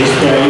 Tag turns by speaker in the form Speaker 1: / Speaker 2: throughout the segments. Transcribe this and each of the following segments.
Speaker 1: This day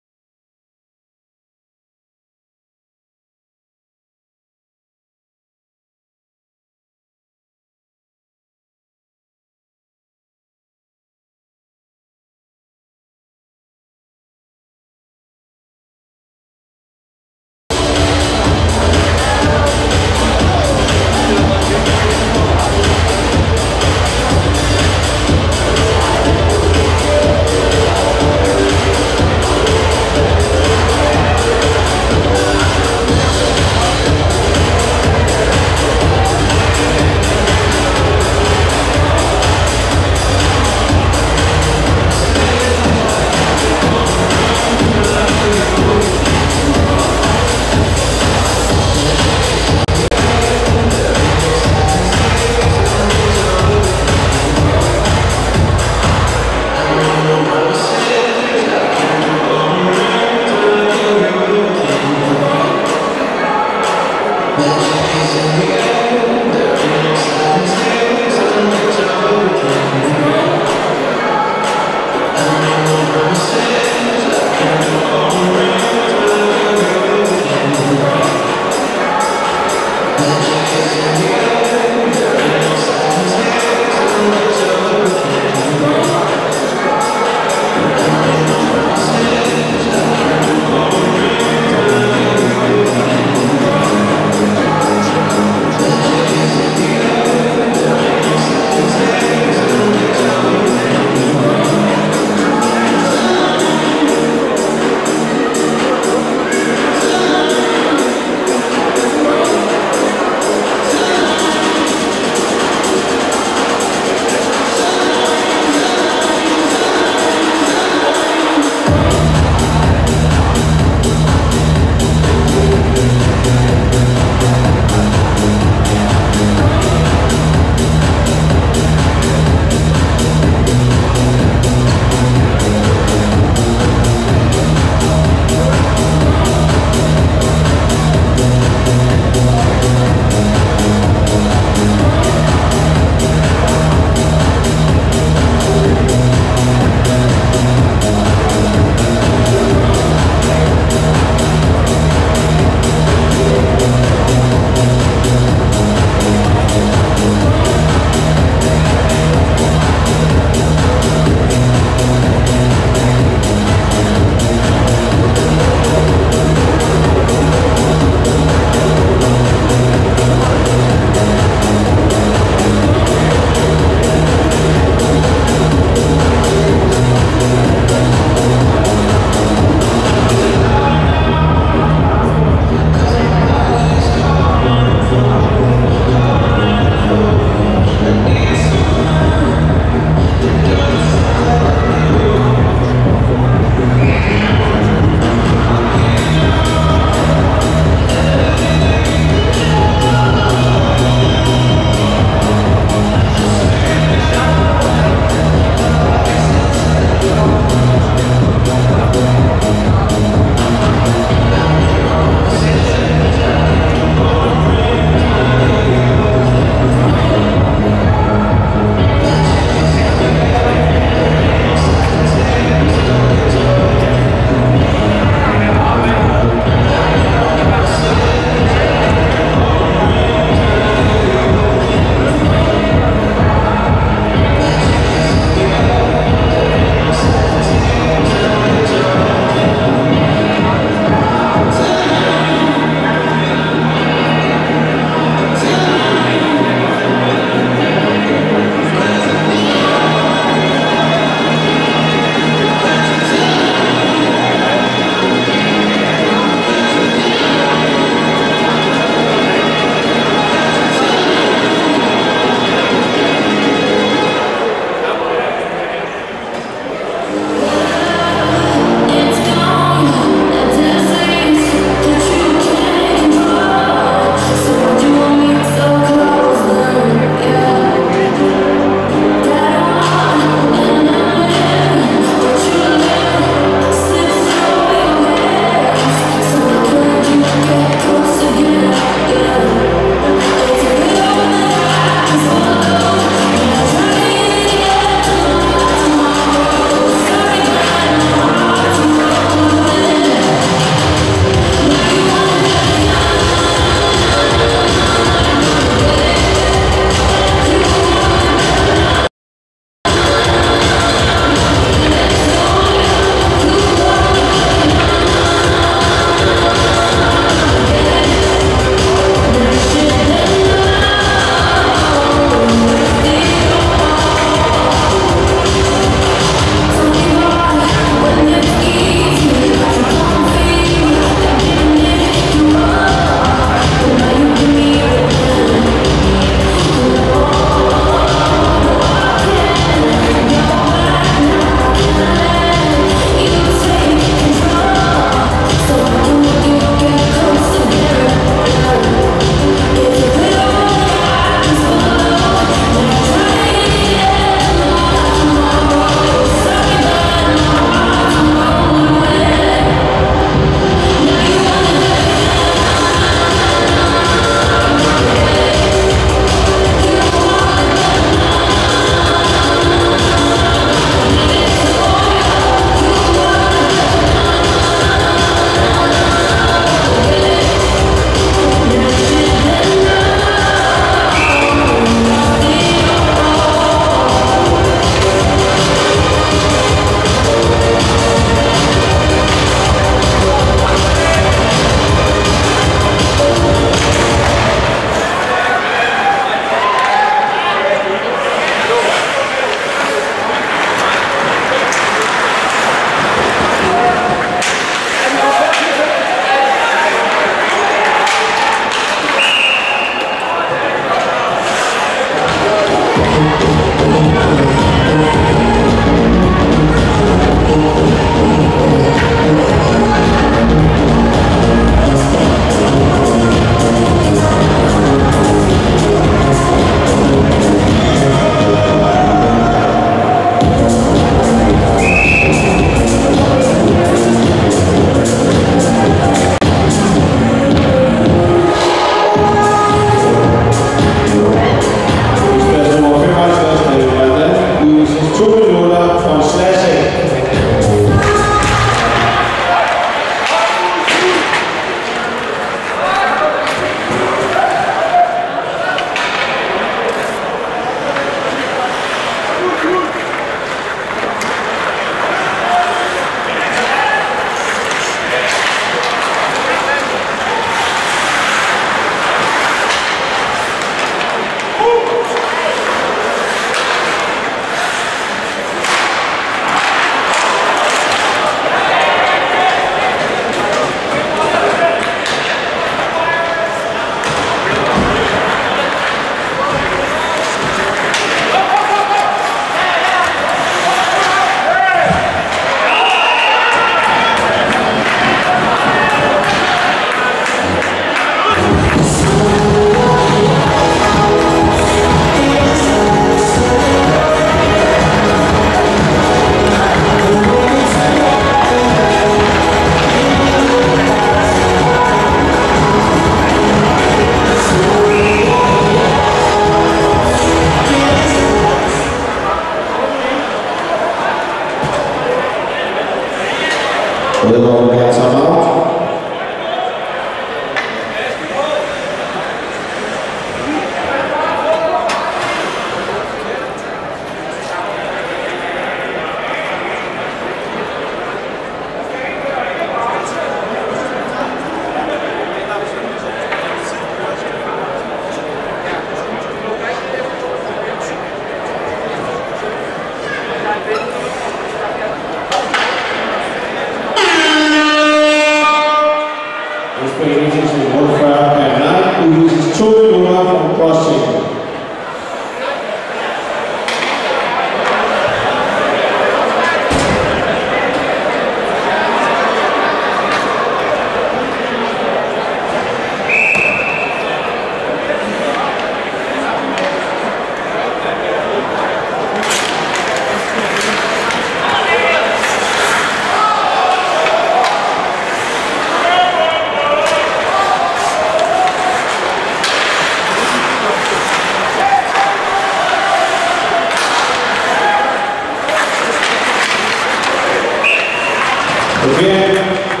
Speaker 1: Rødovre